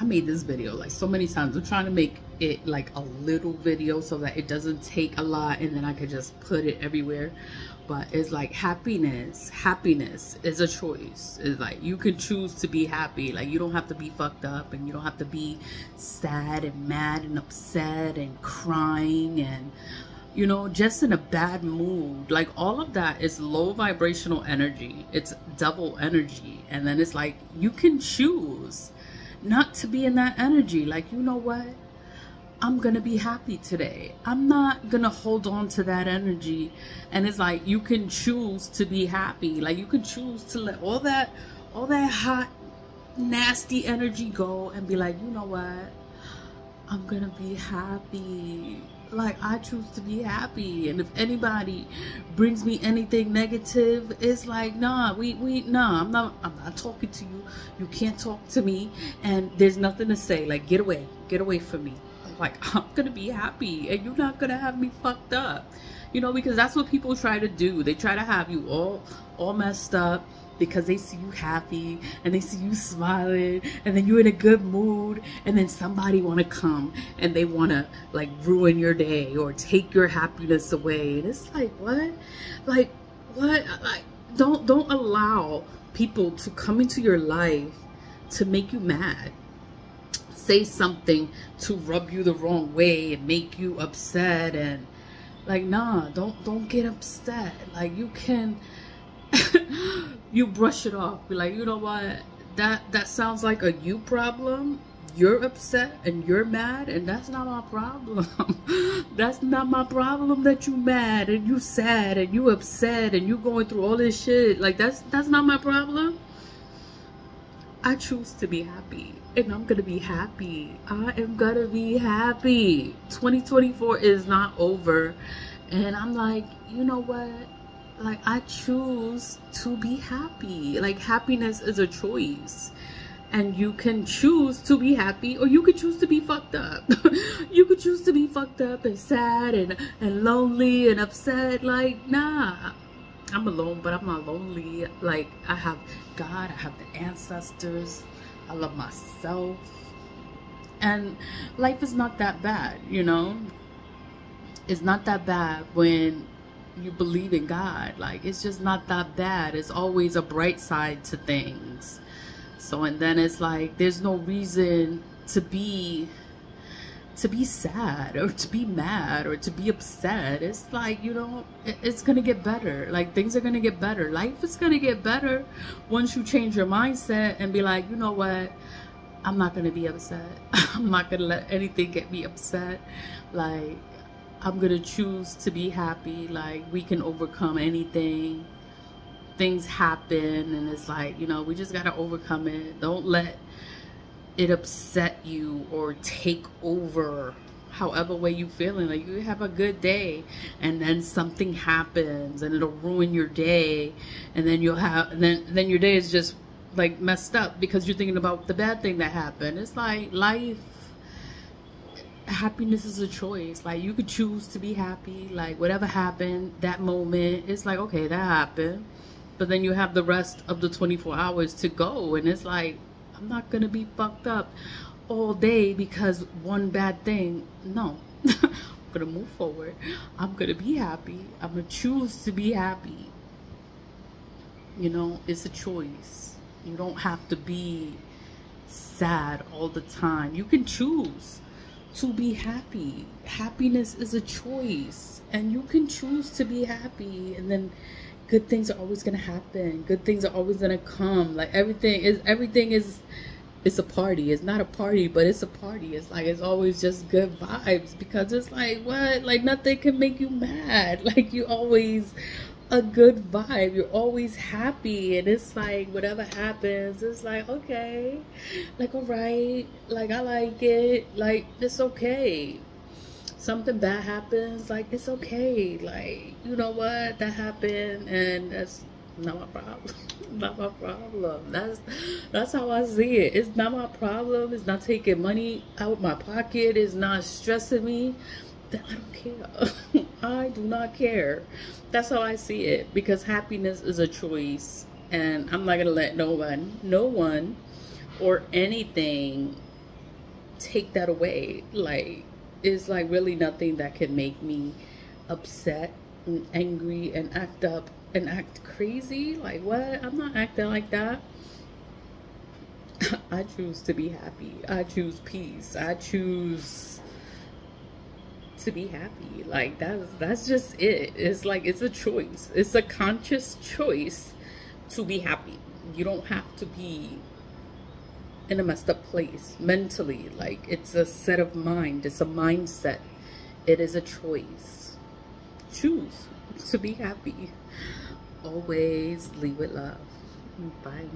I made this video like so many times. I'm trying to make it like a little video so that it doesn't take a lot and then I could just put it everywhere. But it's like happiness. Happiness is a choice. It's like you can choose to be happy. Like you don't have to be fucked up and you don't have to be sad and mad and upset and crying and you know, just in a bad mood. Like all of that is low vibrational energy. It's double energy. And then it's like you can choose not to be in that energy. Like, you know what? I'm gonna be happy today. I'm not gonna hold on to that energy. And it's like you can choose to be happy. Like you can choose to let all that all that hot, nasty energy go and be like, you know what? I'm gonna be happy like I choose to be happy and if anybody brings me anything negative it's like nah we we nah I'm not I'm not talking to you. You can't talk to me and there's nothing to say. Like get away get away from me. Like I'm gonna be happy and you're not gonna have me fucked up. You know because that's what people try to do. They try to have you all all messed up because they see you happy and they see you smiling and then you're in a good mood and then somebody want to come and they want to like ruin your day or take your happiness away and it's like what like what like don't don't allow people to come into your life to make you mad say something to rub you the wrong way and make you upset and like nah don't don't get upset like you can you brush it off. Be like, you know what? That that sounds like a you problem. You're upset and you're mad, and that's not my problem. that's not my problem that you mad and you sad and you upset and you going through all this shit. Like that's that's not my problem. I choose to be happy and I'm gonna be happy. I am gonna be happy. 2024 is not over. And I'm like, you know what? like I choose to be happy. Like happiness is a choice. And you can choose to be happy or you could choose to be fucked up. you could choose to be fucked up and sad and, and lonely and upset. Like, nah. I'm alone, but I'm not lonely. Like, I have God, I have the ancestors, I love myself. And life is not that bad, you know? It's not that bad when you believe in God. Like it's just not that bad. It's always a bright side to things. So and then it's like there's no reason to be to be sad or to be mad or to be upset. It's like, you know, it's going to get better. Like things are going to get better. Life is going to get better once you change your mindset and be like, you know what? I'm not going to be upset. I'm not going to let anything get me upset. Like I'm gonna choose to be happy. Like we can overcome anything. Things happen, and it's like you know we just gotta overcome it. Don't let it upset you or take over however way you feeling like you have a good day and then something happens and it'll ruin your day and then you'll have then then your day is just like messed up because you're thinking about the bad thing that happened it's like life happiness is a choice. Like you could choose to be happy. Like whatever happened, that moment, it's like okay, that happened. But then you have the rest of the 24 hours to go, and it's like I'm not gonna be fucked up all day because one bad thing. No, I'm gonna move forward. I'm gonna be happy. I'm gonna choose to be happy. You know, it's a choice. You don't have to be sad all the time. You can choose to be happy. Happiness is a choice, and you can choose to be happy, and then good things are always gonna happen. Good things are always gonna come. Like everything is everything is it's a party. It's not a party, but it's a party. It's like it's always just good vibes because it's like what? Like nothing can make you mad. Like you always a good vibe. You're always happy. And it's like, whatever happens, it's like, okay. Like, all right. Like, I like it. Like, it's okay. Something bad happens, like, it's okay. Like, you know what? That happened. And that's not my problem. not my problem. That's that's how I see it. It's not my problem. It's not taking money out of my pocket. It's not stressing me. That I don't care. I do not care. That's how I see it because happiness is a choice and I'm not to let no one, no one or anything take that away. Like, it's like really nothing that can make me upset and angry and act up and act crazy. Like, what? I'm not acting like that. I choose to be happy. I choose peace. I choose to be happy. Like that's that's just it. It's like it's a choice. It's a conscious choice to be happy. You don't have to be in a messed up place mentally. Like it's a set of mind. It's a mindset. It is a choice. Choose to be happy. Always leave with love. Bye.